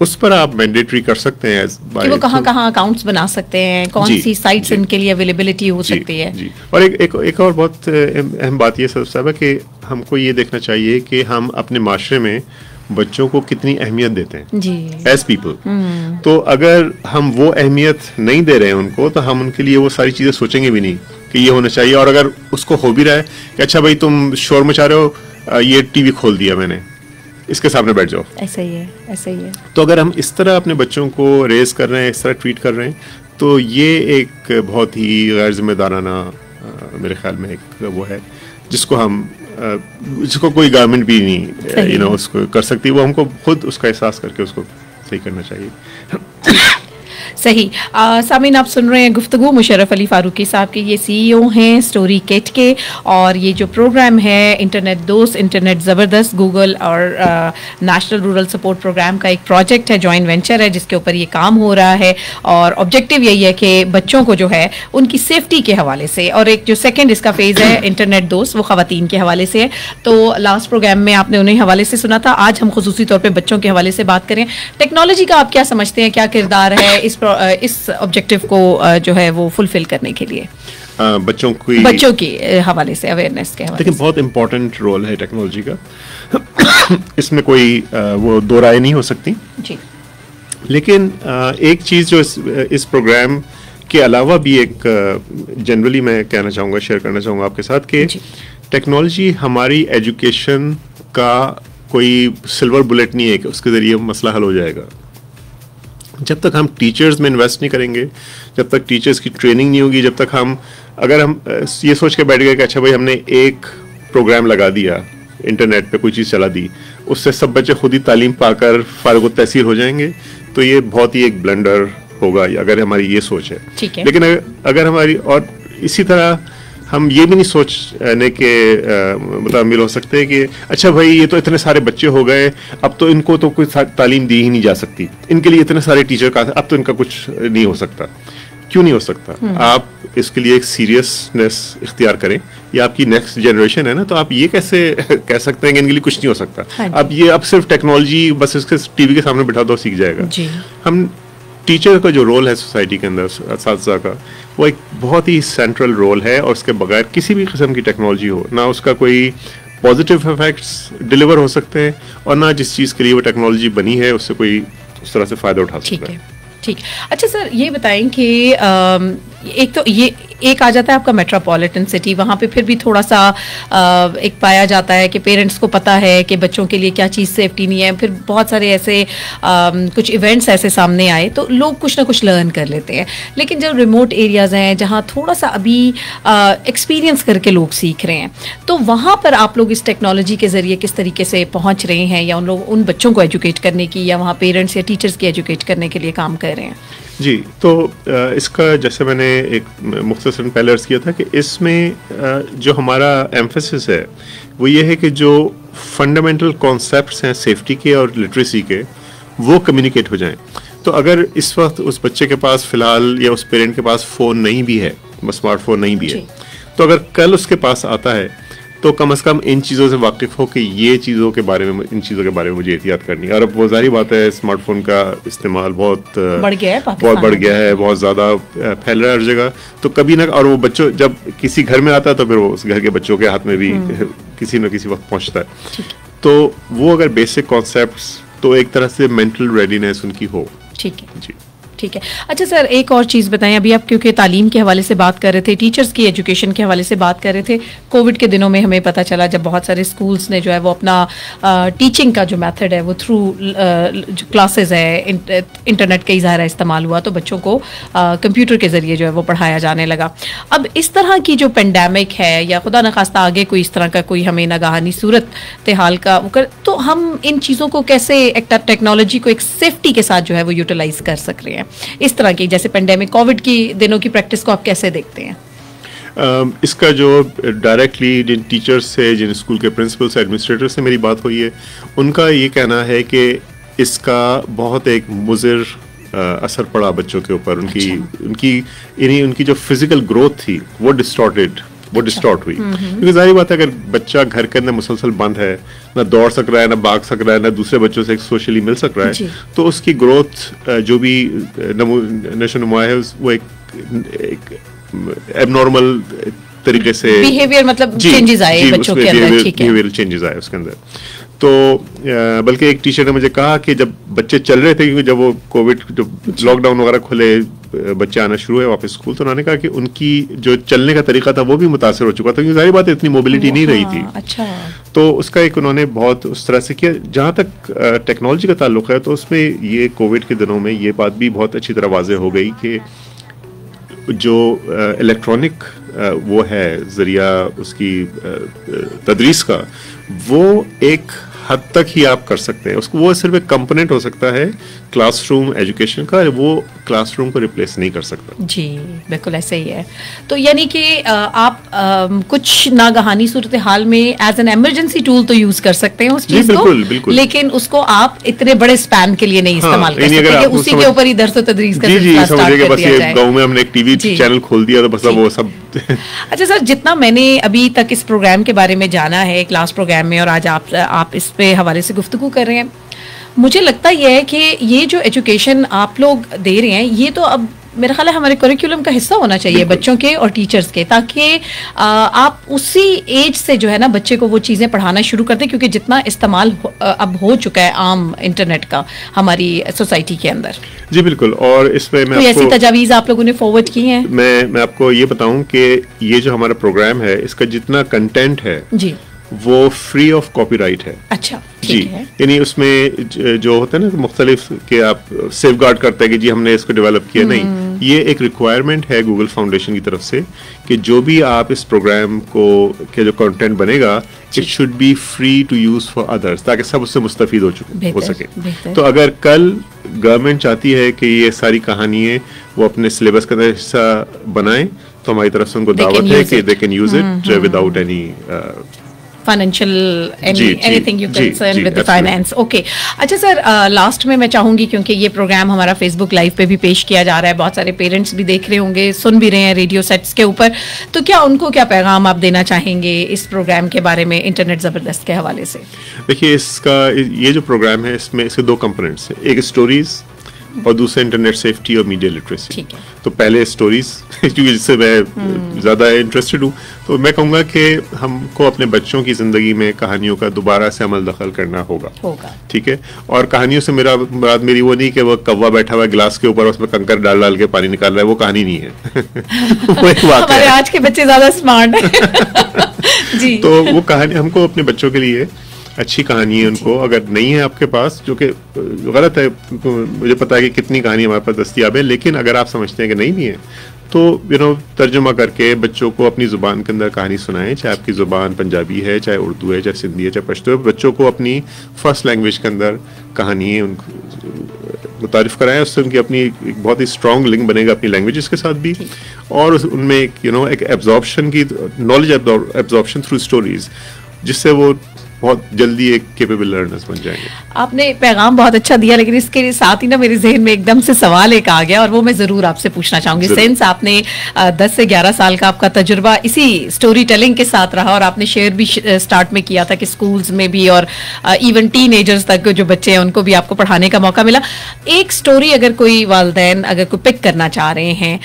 उस पर आप मैंडेटरी कर सकते हैं कि वो कहाँ कहाँ अकाउंट्स बना सकते हैं कौन सी साइट्स इनके लिए अवेलेबिलिटी हो जी, सकती है। जी. और एक एक, एक और बहुत अहम बात ये सब है कि हमको ये देखना चाहिए कि हम अपने माशरे में बच्चों को कितनी अहमियत देते हैं। जी। एज पीपल तो अगर हम वो अहमियत नहीं दे रहे हैं उनको तो हम उनके लिए वो सारी चीज़ें सोचेंगे भी नहीं कि ये होना चाहिए। और अगर उसको हो भी रहा है कि अच्छा भाई तुम शोर मचा रहे हो ये टीवी खोल दिया मैंने। इसके सामने बैठ जाओ। ऐसा ही है ऐसा ही है। तो अगर हम इस तरह अपने बच्चों को रेस कर रहे हैं इस तरह ट्वीट कर रहे हैं तो ये एक बहुत ही गैर जिम्मेदाराना मेरे ख्याल में एक वो है जिसको हम जिसको कोई गवर्नमेंट भी नहीं यू नो उसको कर सकती वो हमको खुद उसका एहसास करके उसको सही करना चाहिए। सही। सामिन, आप सुन रहे हैं गुफ्तु मुशरफ अली फारूकी साहब के। ये सीईओ हैं स्टोरी किट के और ये जो प्रोग्राम है, इंटरनेट दोस्त, इंटरनेट ज़बरदस्त, गूगल और नेशनल रूरल सपोर्ट प्रोग्राम का एक प्रोजेक्ट है, जॉइंट वेंचर है, जिसके ऊपर ये काम हो रहा है और ऑब्जेक्टिव यही है कि बच्चों को जो है, उनकी सेफ्टी के हवाले से और एक जो सेकेंड इसका फ़ेज़ है, इंटरनेट दोस्त, वो खातन के हवाले से है। तो लास्ट प्रोग्राम में आपने उन्हें हवाले से सुना था, आज हम खसूसी तौर पर बच्चों के हवाले से बात करें। टेक्नोलॉजी का आप क्या समझते हैं, क्या किरदार है, इस इस ऑब्जेक्टिव को जो है वो फुलफिल करने के लिए। बच्चों की बच्चों की हवाले से अवेयरनेस के हवाले लेकिन बहुत इंपॉर्टेंट रोल है टेक्नोलॉजी का। इसमें कोई वो दो राय नहीं हो सकती। जी। लेकिन एक चीज़ जो इस, इस प्रोग्राम के अलावा भी एक जनरली मैं कहना चाहूँगा शेयर करना चाहूँगा आपके साथ कि टेक्नोलॉजी हमारी एजुकेशन का कोई सिल्वर बुलेट नहीं है कि उसके ज़रिए मसला हल हो जाएगा। जब तक हम टीचर्स में इन्वेस्ट नहीं करेंगे जब तक टीचर्स की ट्रेनिंग नहीं होगी जब तक हम अगर हम ये सोच के बैठ गए कि अच्छा भाई हमने एक प्रोग्राम लगा दिया इंटरनेट पे कोई चीज़ चला दी उससे सब बच्चे खुद ही तालीम पाकर फारग तहसील हो जाएँगे तो ये बहुत ही एक ब्लेंडर होगा अगर हमारी ये सोच है। लेकिन अगर, अगर हमारी और इसी तरह हम ये भी नहीं सोचने के मतलब मिल हो सकते हैं कि अच्छा भाई ये तो इतने सारे बच्चे हो गए अब तो इनको तो कोई तालीम दी ही नहीं जा सकती। इनके लिए इतने सारे टीचर का अब तो इनका कुछ नहीं हो सकता। क्यों नहीं हो सकता? हम्म। आप इसके लिए एक सीरियसनेस इख्तियार करें। ये आपकी नेक्स्ट जनरेशन है ना तो आप ये कैसे कह सकते हैं कि इनके लिए कुछ नहीं हो सकता? हाँ अब ये अब सिर्फ़ टेक्नोलॉजी बस इसके टीवी के सामने बिठा दो सीख जाएगा। हम टीचर का जो रोल है सोसाइटी के अंदर इस का वो एक बहुत ही सेंट्रल रोल है और उसके बगैर किसी भी किस्म की टेक्नोलॉजी हो ना उसका कोई पॉजिटिव इफेक्ट्स डिलीवर हो सकते हैं और ना जिस चीज़ के लिए वो टेक्नोलॉजी बनी है उससे कोई उस तरह से फ़ायदा उठा सकता है। ठीक। अच्छा सर ये बताएँ कि एक तो ये, एक आ जाता है आपका मेट्रोपॉलिटन सिटी वहाँ पे फिर भी थोड़ा सा एक पाया जाता है कि पेरेंट्स को पता है कि बच्चों के लिए क्या चीज़ सेफ्टी नहीं है। फिर बहुत सारे ऐसे कुछ इवेंट्स ऐसे सामने आए तो लोग कुछ ना कुछ लर्न कर लेते हैं। लेकिन जब रिमोट एरियाज़ हैं, जहाँ थोड़ा सा अभी एक्सपीरियंस करके लोग सीख रहे हैं तो वहाँ पर आप लोग इस टेक्नोलॉजी के ज़रिए किस तरीके से पहुँच रहे हैं, या उन लोग, उन बच्चों को एजुकेट करने की, या वहाँ पेरेंट्स या टीचर्स की एजुकेट करने के लिए काम कर रहे हैं? जी तो इसका जैसे मैंने एक मुख्तर पहले अर्ज़ किया था कि इसमें जो हमारा एम्फेसिस है वो ये है कि जो फंडामेंटल कॉन्सेप्ट हैं सेफ्टी के और लिटरेसी के वो कम्युनिकेट हो जाएँ। तो अगर इस वक्त उस बच्चे के पास फ़िलहाल या उस पेरेंट के पास फ़ोन नहीं भी है स्मार्टफ़ोन नहीं भी है तो अगर कल उसके पास आता है तो कम अज़ कम इन चीज़ों से वाकिफ हो कि ये चीज़ों के बारे में इन चीज़ों के बारे में मुझे एहतियात करनी है। और अब वो जारी बात है स्मार्टफ़ोन का इस्तेमाल बहुत बढ़ गया है बहुत बढ़ गया है बहुत ज़्यादा फैल रहा है हर जगह। तो कभी ना और वो बच्चों जब किसी घर में आता है तो फिर वो उस घर के बच्चों के हाथ में भी हम्म। किसी न किसी वक्त पहुँचता है। तो वो अगर बेसिक कॉन्सेप्ट तो एक तरह से मेंटल रेडीनेस उनकी हो। ठीक है। जी। ठीक है। अच्छा सर, एक और चीज़ बताएँ। अभी आप क्योंकि तालीम के हवाले से बात कर रहे थे टीचर्स की एजुकेशन के हवाले से बात कर रहे थे कोविड के दिनों में हमें पता चला जब बहुत सारे स्कूल्स ने जो है वो अपना टीचिंग का जो मेथड है, वो थ्रू जो क्लासेस है इंटरनेट का इजहारा इस्तेमाल हुआ तो बच्चों को कंप्यूटर के ज़रिए जो है वो पढ़ाया जाने लगा। अब इस तरह की जो पेंडेमिक है या खुदा न खास्ता आगे कोई इस तरह का कोई हमें नगाहानी सूरत हाल का वो कर तो हम इन चीज़ों को कैसे एक टेक्नोलॉजी को एक सेफ्टी के साथ जो है वो यूटिलाइज कर सक रहे हैं? इस तरह की जैसे पेंडेमिक कोविड की दिनों की प्रैक्टिस को आप कैसे देखते हैं इसका जो डायरेक्टली जिन टीचर्स से जिन स्कूल के प्रिंसिपल से एडमिनिस्ट्रेटर से मेरी बात हुई है उनका ये कहना है कि इसका बहुत एक मुजिर असर पड़ा बच्चों के ऊपर उनकी अच्छा। उनकी यानी उनकी जो फ़िज़िकल ग्रोथ थी वो डिस्टॉर्टेड वो डिस्टॉर्ट हुई? हम्म, हम्म। क्योंकि ज़ाहिर बात है अगर बच्चा घर के अंदर मुसलसल बंद है ना दौड़ सक रहा है ना भाग सक रहा है ना दूसरे बच्चों से सोशली मिल सक रहा है तो उसकी ग्रोथ जो भी नशो नुमा है वो एक, एक एबनॉर्मल तरीके से बिहेवियर मतलब चेंजेस आए बच्चों के अंदर ठीक है। चेंजेस आए उसके अंदर। तो बल्कि एक टीचर ने मुझे कहा कि जब बच्चे चल रहे थे क्योंकि जब वो कोविड जब लॉकडाउन वगैरह खुले बच्चे आना शुरू हुए वापस स्कूल तो उन्होंने कहा कि उनकी जो चलने का तरीका था वो भी मुतासर हो चुका था क्योंकि ज़ाहिर बात है इतनी मोबिलिटी नहीं रही थी। अच्छा। तो उसका एक उन्होंने बहुत उस तरह से किया। जहाँ तक टेक्नोलॉजी का ताल्लुक है तो उसमें ये कोविड के दिनों में ये बात भी बहुत अच्छी तरह वाजे हो गई कि जो इलेक्ट्रॉनिक वो है ज़रिया उसकी तदरीस का वो एक हद तक ही आप कर सकते हैं। उसको वो सिर्फ़ एक कंपोनेंट हो सकता है क्लासरूम एजुकेशन का वो क्लासरूम को रिप्लेस नहीं कर सकता। जी बिल्कुल ऐसे ही है। तो यानी कि आप आ, कुछ नागहानी सूरत हाल में एज एन एमरजेंसी टूल तो यूज़ कर सकते हैं उस चीज़ को बिल्कुल. लेकिन उसको आप इतने बड़े स्पैन के लिए नहीं हाँ, इस्तेमाल कर सकते उसी के ऊपर ही दर्ज तदरीस का जी जी समझिए बस ये गाँव में हमने एक टीवी चैनल खोल दिया तो बस वो सब अच्छा सर, जितना मैंने अभी तक इस प्रोग्राम के बारे में जाना है क्लास प्रोग्राम में, और आज आप आप इस पे हवाले से गुफ्तु कर रहे हैं, मुझे लगता यह है कि ये जो एजुकेशन आप लोग दे रहे हैं, ये तो अब मेरा ख्याल है हमारे करिकुलम का हिस्सा होना चाहिए बच्चों के और टीचर्स के ताकि आप उसी एज से जो है ना बच्चे को वो चीज़ें पढ़ाना शुरू कर दें क्योंकि जितना इस्तेमाल अब हो चुका है आम इंटरनेट का हमारी सोसाइटी के अंदर। जी बिल्कुल। और इसमें मैं ऐसी तजावीज़ आप लोगों ने फॉरवर्ड की हैं? मैं मैं आपको ये बताऊँ कि ये जो हमारा प्रोग्राम है इसका जितना कंटेंट है जी। वो फ्री ऑफ़ कॉपीराइट है। अच्छा जी। यानी उसमें जो होता है ना मुख्तलिफ़ के आप सेफ़ गार्ड करते हैं कि जी हमने इसको डेवलप किया। नहीं हम्म। ये एक रिक्वायरमेंट है गूगल फाउंडेशन की तरफ़ से कि जो भी आप इस प्रोग्राम को के जो कंटेंट बनेगा it should be free to use for others ताकि सब उससे मुस्तफ़ हो चुके हो सके। तो अगर कल गवर्नमेंट चाहती है कि ये सारी कहानियाँ वो अपने सिलेबस का हिस्सा बनाएँ तो हमारी तरफ़ से उनको दावत है कि they can use it without any financial anything you concern with the finance okay अच्छा सर लास्ट में मैं चाहूँगी क्योंकि ये प्रोग्राम हमारा फेसबुक लाइव पे भी पेश किया जा रहा है। बहुत सारे पेरेंट्स भी देख रहे होंगे सुन भी रहे हैं रेडियो सेट्स के ऊपर। तो क्या उनको क्या पैगाम आप देना चाहेंगे इस प्रोग्राम के बारे में इंटरनेट ज़बरदस्त के हवाले से? देखिए इसका ये जो प्रोग्राम है इसमें इसके दो कंपोनेंट्स हैं। एक स्टोरीज और दूसरा इंटरनेट सेफ्टी और मीडिया लिटरेसी तो पहले स्टोरीज क्योंकि जिससे मैं हम्म। ज़्यादा इंटरेस्टेड हूँ। तो मैं कहूँगा कि हमको अपने बच्चों की ज़िंदगी में कहानियों का दोबारा से अमल दखल करना होगा। ठीक है? और कहानियों से मेरा बात मेरी वो नहीं कि वो कौवा बैठा हुआ गिलास के ऊपर उसमें कंकर डाल डाल के पानी निकाल रहा है वो कहानी नहीं है। वो एक हमारे आज के बच्चे ज़्यादा स्मार्ट जी। तो वो कहानी हमको अपने बच्चों के लिए अच्छी कहानी है उनको अगर नहीं है आपके पास जो कि गलत है मुझे पता है कि कितनी कहानी हमारे पास दस्तियाब है लेकिन अगर आप समझते हैं कि नहीं भी है तो यू नो तर्जुमा करके बच्चों को अपनी ज़ुबान के अंदर कहानी सुनाएँ चाहे आपकी ज़ुबान पंजाबी है चाहे उर्दू है चाहे सिंधी है चाहे पश्तो है बच्चों को अपनी फ़र्स्ट लैंग्वेज के अंदर कहानी उनको मुतारफ़ कराएँ उससे उनकी अपनी एक बहुत ही स्ट्रॉन्ग लिंक बनेगा अपनी लैंग्वेज के साथ भी और उनमें एक यू नो एक एब्जॉर्प्शन की नॉलेज एब्जॉर्प्शन थ्रू स्टोरीज जिससे वो बहुत जल्दी एक केपेबल लर्नर्स बन जाएँगे। आपने पैगाम बहुत अच्छा दिया लेकिन इसके साथ ही ना मेरे जहन में एकदम से सवाल एक आ गया और वो मैं ज़रूर आपसे पूछना चाहूँगी। सेंस आपने दस से ग्यारह साल का आपका तजुर्बा इसी स्टोरी टेलिंग के साथ रहा और आपने शेयर भी स्टार्ट में किया था कि स्कूल्स में भी और इवन टीन तक जो बच्चे हैं उनको भी आपको पढ़ाने का मौका मिला। एक स्टोरी अगर कोई वालदेन अगर कोई पिक करना चाह रहे हैं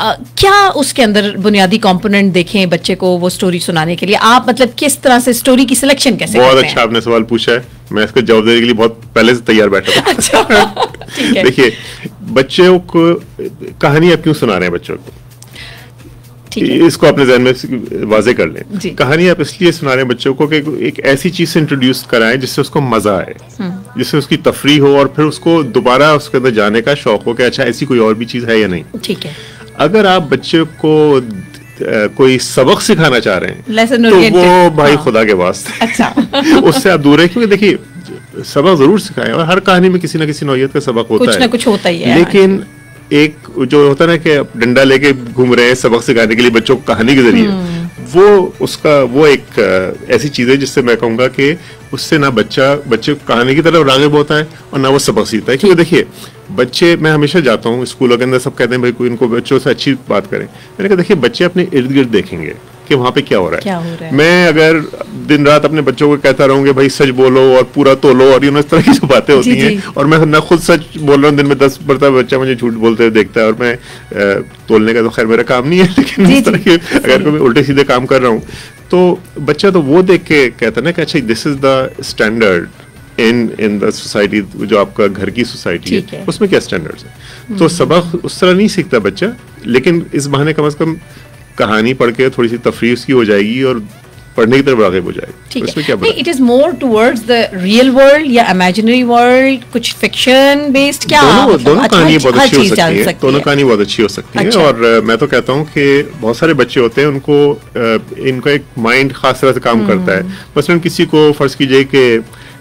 क्या उसके अंदर बुनियादी कंपोनेंट देखें बच्चे को वो स्टोरी सुनाने के लिए? आप मतलब किस तरह से स्टोरी की सिलेक्शन कैसे बहुत अच्छा आपने सवाल पूछा है। मैं इसको जवाब देने के लिए बहुत पहले से तैयार बैठा था अच्छा, देखिए बच्चों को कहानी आप क्यों सुना रहे हैं बच्चों को? इसको अपने जहन में वाजे कर लें। कहानी आप इसलिए सुना रहे हैं बच्चों को कि एक ऐसी चीज़ से इंट्रोड्यूस कराएँ जिससे उसको मज़ा आए हम्म। जिससे उसकी तफरी हो और फिर उसको दोबारा उसके अंदर जाने का शौक हो कि अच्छा ऐसी कोई और भी चीज़ है या नहीं? ठीक है। अगर आप बच्चे को कोई सबक सिखाना चाह रहे हैं तो वो भाई हाँ। खुदा के वास्ते। अच्छा। उससे आप दूर है क्योंकि देखिए सबक ज़रूर सिखाए और हर कहानी में किसी ना किसी नौयत का सबक होता कुछ है। ना कुछ होता ही है लेकिन एक जो होता है ना कि डंडा लेके घूम रहे हैं सबक सिखाने के लिए बच्चों को कहानी के ज़रिए हम्म। वो उसका वो एक ऐसी चीज़ है जिससे मैं कहूँगा कि उससे ना बच्चा बच्चे कहानी की तरफ़ रागब होता है और ना वो सबक सीखता है। क्योंकि देखिए बच्चे मैं हमेशा जाता हूँ स्कूलों के अंदर सब कहते हैं भाई कोई इनको बच्चों से अच्छी बात करें। मैंने कहा देखिए बच्चे अपने इर्द गिर्द देखेंगे कि वहाँ पे क्या हो रहा है। क्या हो रहा है? मैं अगर दिन रात अपने बच्चों को कहता रहूँगा भाई सच बोलो और पूरा तोलो और यू इस तरह की जो बातें होती हैं और मैं ना खुद सच बोल रहा हूँ दिन में दस बढ़ता बच्चा मुझे झूठ बोलते हुए देखता है और मैं तोलने का तो खैर मेरा काम नहीं है लेकिन इस तरह के अगर मैं उल्टे सीधे काम कर रहा हूँ तो बच्चा तो वो देख के कहता ना कि अच्छा this is the standard in in the society जो आपका घर की सोसाइटी है, है। उसमें क्या स्टैंडर्ड्स है? तो सबक उस तरह नहीं सीखता बच्चा लेकिन इस बहाने कम अज कम कहानी पढ़ के थोड़ी सी तफरी उसकी हो जाएगी और पढ़ने की तरफ़ रागिब हो जाए। It is more towards the real world या इमेजिनरी वर्ल्ड कुछ फिक्शन बेस्ड क्या दोनों दोनों अच्छा, कहानी बहुत अच्छी हो सकती है। दोनों कहानी बहुत अच्छी हो सकती है। और मैं तो कहता हूँ कि बहुत सारे बच्चे होते हैं उनको इनका एक माइंड खास तरह से काम करता है। हम्म। मसलन किसी को फ़र्ज़ कीजिए कि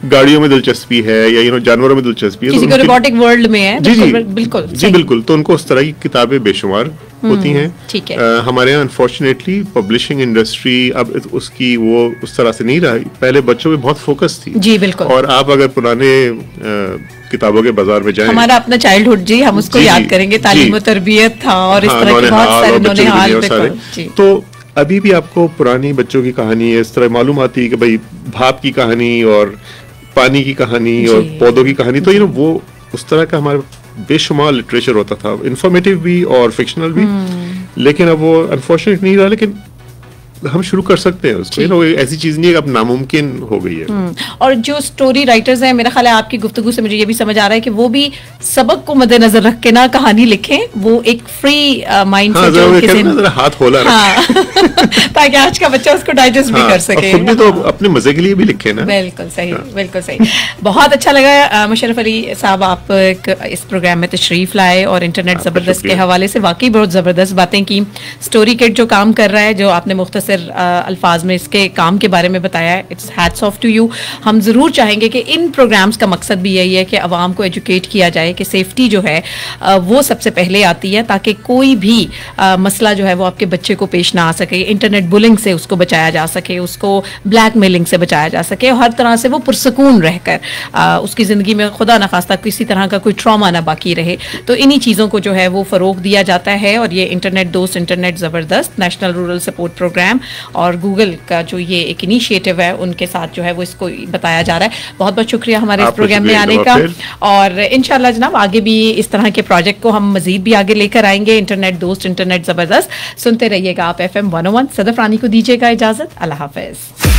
गाड़ियों में दिलचस्पी है या यू नो जानवरों में दिलचस्पी है किसी तो रोबोटिक वर्ल्ड में है जी जी। बिल्कुल जी बिल्कुल। तो उनको उस तरह की किताबें बेशुमार हम्म, होती हैं। ठीक है। आ, हमारे यहाँ अनफॉर्चुनेटली पब्लिशिंग इंडस्ट्री अब उसकी वो उस तरह से नहीं रही। पहले बच्चों में बहुत फोकस थी। जी बिल्कुल। और आप अगर पुराने किताबों के बाज़ार में जाएँ हमारा अपना चाइल्डहुड जी हम उसको याद करेंगे। तालीम तरबियत था और इस हाँ, तरह के बहुत सारे तो अभी भी आपको पुरानी बच्चों की कहानी है इस तरह मालूम आती है कि भाई भाप की कहानी और पानी की कहानी और पौधों की कहानी तो यू नो वो उस तरह का हमारा बेशुमार लिटरेचर होता था। इन्फॉर्मेटिव भी और फिक्शनल भी। हम्म। लेकिन अब वो अनफॉर्चुनेट नहीं रहा लेकिन हम शुरू कर सकते हैं उसको। ना ऐसी चीज़ नहीं है अब नामुमकिन हो गई है। हम्म, और जो स्टोरी राइटर्स हैं मेरा ख्याल है आपकी गुफ्तगु से मुझे ये भी समझ आ रहा है कि वो भी सबक को मद्देनजर रख के ना कहानी लिखें वो एक फ्री माइंड हाँ, से हाथ खोला हाँ, ताकि आज का बच्चा उसको डाइजेस्ट हाँ, भी कर सके खुद भी तो अपने मज़े के लिए भी लिखे ना। बिल्कुल सही हाँ। बिल्कुल सही। बहुत अच्छा लगा मुशरफ अली साहब आप इस प्रोग्राम में तशरीफ़ लाए और इंटरनेट ज़बरदस्त के हवाले से वाकई बहुत ज़बरदस्त बातें की। स्टोरी किट जो काम कर रहा है जो आपने मुख्तर अल्फाज में इसके काम के बारे में बताया है। It's hats off to you हम ज़रूर चाहेंगे कि इन प्रोग्राम्स का मकसद भी यही है कि आवाम को एजुकेट किया जाए कि सेफ्टी जो है वो सबसे पहले आती है ताकि कोई भी मसला जो है वो आपके बच्चे को पेश ना आ सके। इंटरनेट बुलिंग से उसको बचाया जा सके, उसको ब्लैक मेलिंग से बचाया जा सके और हर तरह से वो पुरसकून रहकर उसकी ज़िंदगी में खुदा न खास्ता किसी तरह का कोई ट्रामा ना बाकी रहे। तो इन्हीं चीज़ों को जो है वो फ़रोग दिया जाता है और ये इंटरनेट दोस्त इंटरनेट ज़बरदस्त नेशनल रूरल सपोर्ट प्रोग्राम और गूगल का जो ये एक इनिशिएटिव है उनके साथ जो है वो इसको बताया जा रहा है। बहुत बहुत शुक्रिया हमारे इस प्रोग्राम में आने का। और इनशाला जनाब आगे भी इस तरह के प्रोजेक्ट को हम मजीद भी आगे लेकर आएँगे। इंटरनेट दोस्त इंटरनेट ज़बरदस्त। सुनते रहिएगा आप F M one O one Sadaf Rani को दीजिएगा इजाज़त। अल्लाह हाफिज।